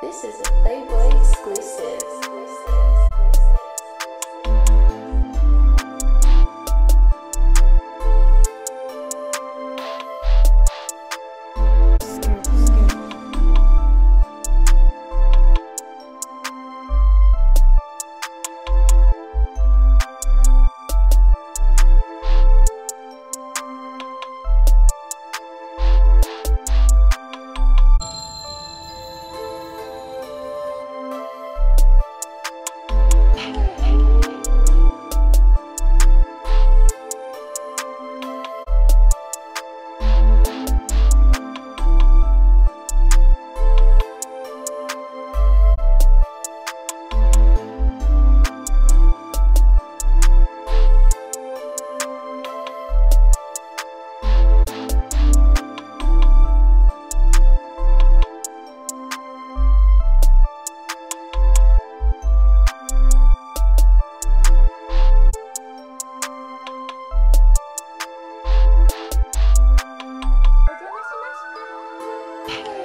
This is a Playboy exclusive. Bye.